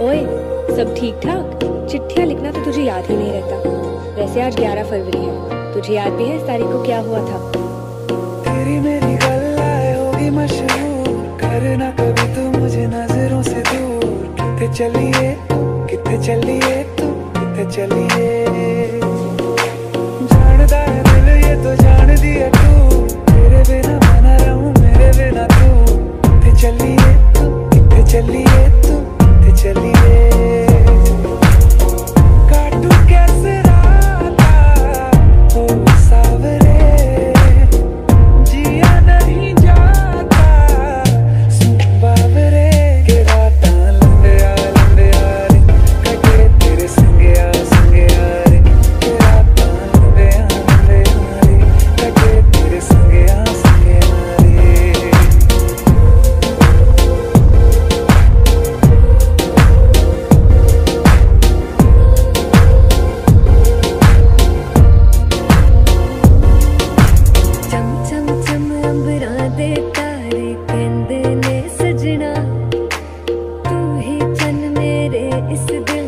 ओए, सब ठीक ठाक चिट्ठियाँ लिखना तो तुझे याद ही नहीं रहता। वैसे आज 11 फरवरी है। तुझे याद भी है इस तारीख को क्या हुआ था? तेरी मेरी होगी करना कभी तू मुझे नज़रों से दूर। कितने चलिए कितने चलिए तू, कितने चलिए। जानदा है दिल ये तो जान दिया तू। तेरे बिना मैं ना रहूँ, मेरे बिना तू। कितने चलिए कितने चलिए। इस दिल